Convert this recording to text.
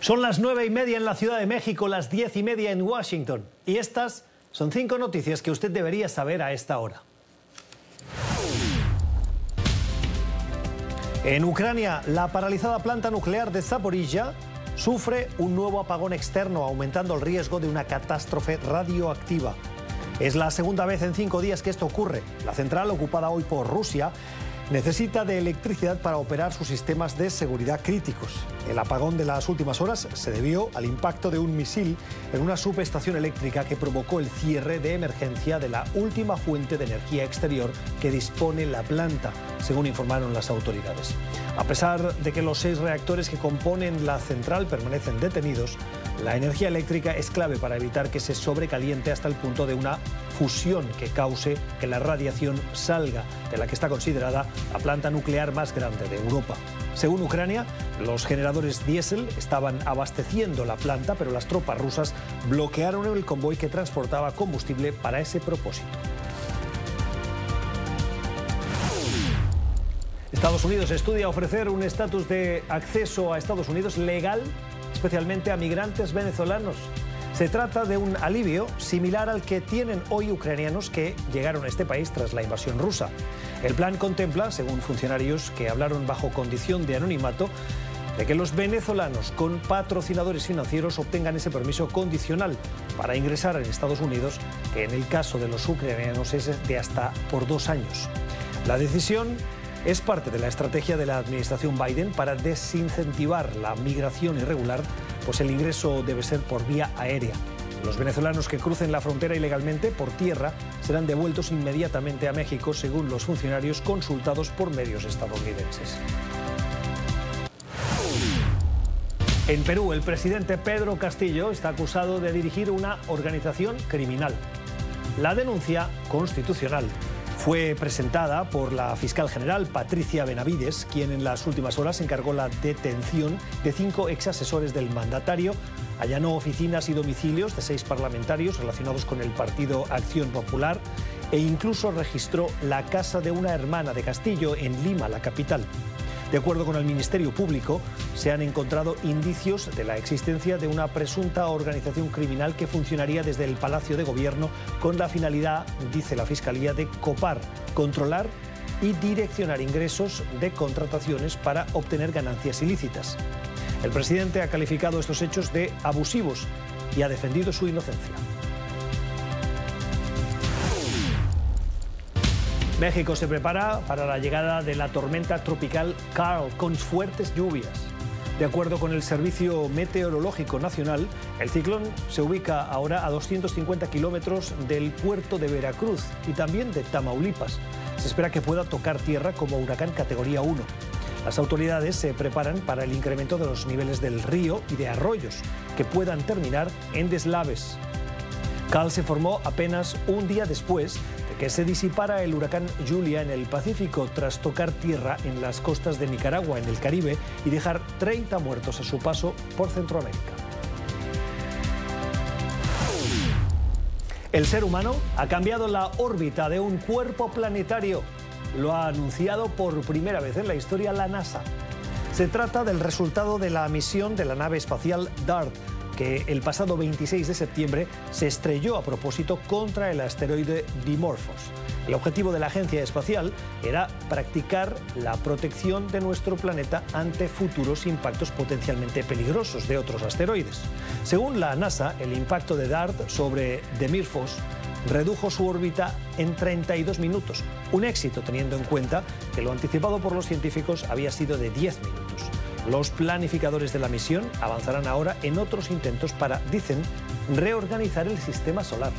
Son las nueve y media en la Ciudad de México, las diez y media en Washington. Y estas son cinco noticias que usted debería saber a esta hora. En Ucrania, la paralizada planta nuclear de Zaporilla sufre un nuevo apagón externo, aumentando el riesgo de una catástrofe radioactiva. Es la segunda vez en cinco días que esto ocurre. La central, ocupada hoy por Rusia, necesita de electricidad para operar sus sistemas de seguridad críticos. El apagón de las últimas horas se debió al impacto de un misil en una subestación eléctrica que provocó el cierre de emergencia de la última fuente de energía exterior que dispone la planta, según informaron las autoridades. A pesar de que los seis reactores que componen la central permanecen detenidos, la energía eléctrica es clave para evitar que se sobrecaliente hasta el punto de una fusión que cause que la radiación salga de la que está considerada la planta nuclear más grande de Europa. Según Ucrania, los generadores diésel estaban abasteciendo la planta, pero las tropas rusas bloquearon el convoy que transportaba combustible para ese propósito. Estados Unidos estudia ofrecer un estatus de acceso a Estados Unidos legal, especialmente a migrantes venezolanos. Se trata de un alivio similar al que tienen hoy ucranianos que llegaron a este país tras la invasión rusa. El plan contempla, según funcionarios que hablaron bajo condición de anonimato, de que los venezolanos con patrocinadores financieros obtengan ese permiso condicional para ingresar en Estados Unidos, que en el caso de los ucranianos es de hasta por dos años. La decisión es parte de la estrategia de la administración Biden para desincentivar la migración irregular, pues el ingreso debe ser por vía aérea. Los venezolanos que crucen la frontera ilegalmente por tierra serán devueltos inmediatamente a México, según los funcionarios consultados por medios estadounidenses. En Perú, el presidente Pedro Castillo está acusado de dirigir una organización criminal. La denuncia constitucional fue presentada por la fiscal general Patricia Benavides, quien en las últimas horas encargó la detención de cinco exasesores del mandatario, allanó oficinas y domicilios de seis parlamentarios relacionados con el partido Acción Popular e incluso registró la casa de una hermana de Castillo en Lima, la capital. De acuerdo con el Ministerio Público, se han encontrado indicios de la existencia de una presunta organización criminal que funcionaría desde el Palacio de Gobierno con la finalidad, dice la Fiscalía, de copar, controlar y direccionar ingresos de contrataciones para obtener ganancias ilícitas. El presidente ha calificado estos hechos de abusivos y ha defendido su inocencia. México se prepara para la llegada de la tormenta tropical Carl con fuertes lluvias. De acuerdo con el Servicio Meteorológico Nacional, el ciclón se ubica ahora a 250 kilómetros del puerto de Veracruz y también de Tamaulipas. Se espera que pueda tocar tierra como huracán categoría 1. Las autoridades se preparan para el incremento de los niveles del río y de arroyos, que puedan terminar en deslaves. Cal se formó apenas un día después de que se disipara el huracán Julia en el Pacífico tras tocar tierra en las costas de Nicaragua, en el Caribe, y dejar 30 muertos a su paso por Centroamérica. El ser humano ha cambiado la órbita de un cuerpo planetario. Lo ha anunciado por primera vez en la historia la NASA. Se trata del resultado de la misión de la nave espacial DART, que el pasado 26 de septiembre se estrelló a propósito contra el asteroide Dimorphos. El objetivo de la agencia espacial era practicar la protección de nuestro planeta ante futuros impactos potencialmente peligrosos de otros asteroides. Según la NASA, el impacto de DART sobre Dimorphos redujo su órbita en 32 minutos, un éxito teniendo en cuenta que lo anticipado por los científicos había sido de 10 minutos. Los planificadores de la misión avanzarán ahora en otros intentos para, dicen, reorganizar el sistema solar.